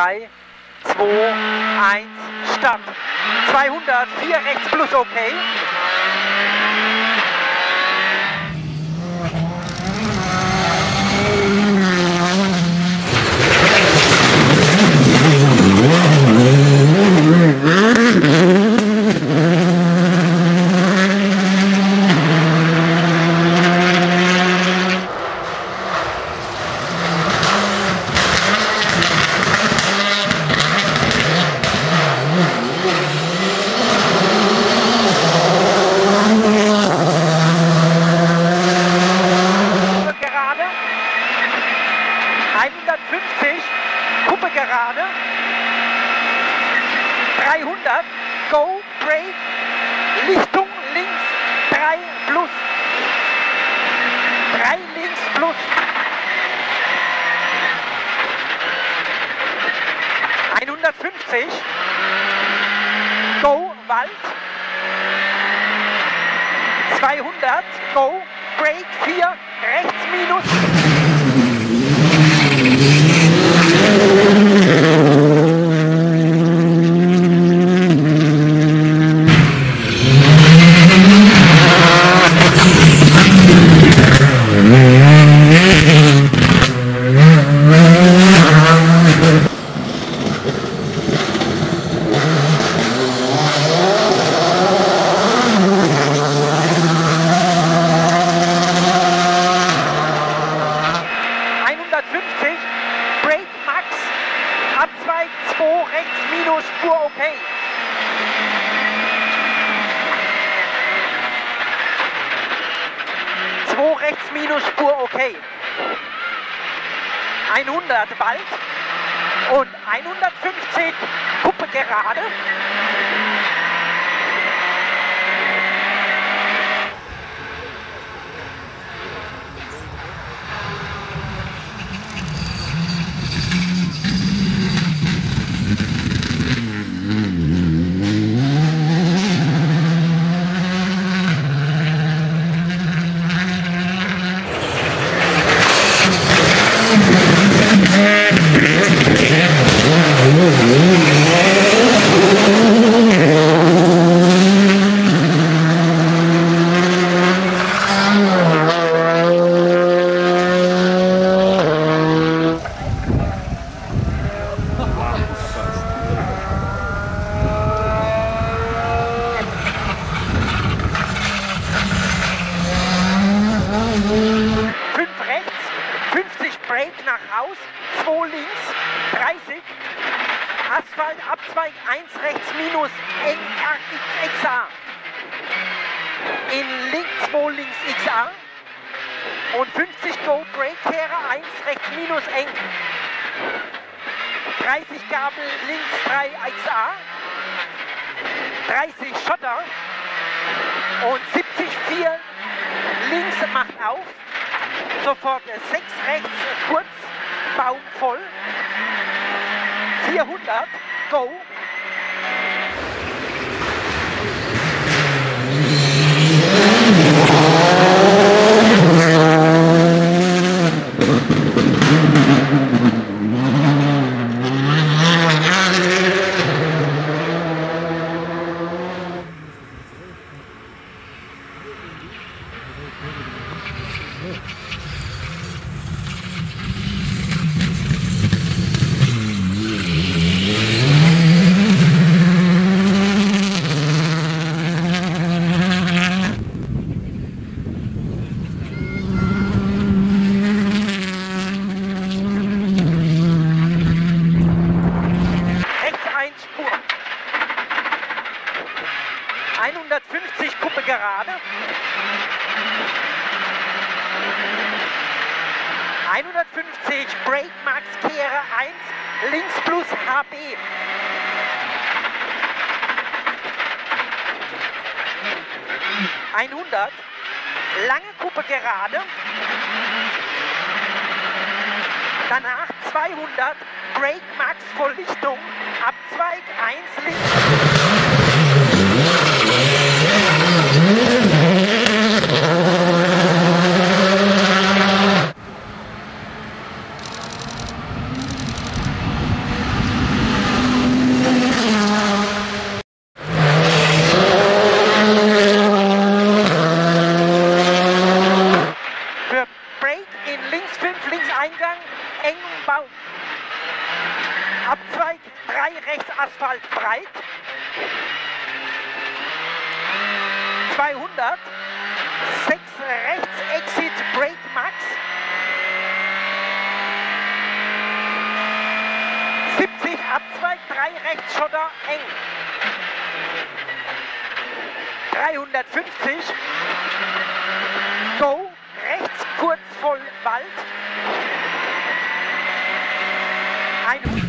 3, 2, 1, Start. 200, 4 rechts plus okay. 300. Go, Break. Lichtung links. 3 plus. 3 links plus. 150. Go, Wald. 200, go, break, 4, rechts minus. ...150, Break Max, Abzweig 2, rechts minus, Spur okay. Zwei rechts minus, Spur okay. 100 Wald und 150 Kuppe gerade. Fünf rechts, 50 Break nach Haus, 2 links, 30. Asphalt, Abzweig, 1 rechts minus, XA. In links, 2 links, XA. Und 50 Go, Break, Kehre, 1 rechts minus, eng. 30 Gabel, links, 3 XA. 30 Schotter. Und 70, 4 links macht auf. Sofort 6 rechts, kurz, Baum voll. 400, go. Rechts Oh. 150 Break Max Kehre 1 links plus HB. Einhundert lange Kuppe gerade. Danach 200 Break Max Volllichtung, Abzweig 1 links. breit. 200. 6 rechts, Exit, Break Max. 70, Abzweig, 3 rechts, Schotter, eng. 350. Go, rechts, kurz, voll, Wald. 100.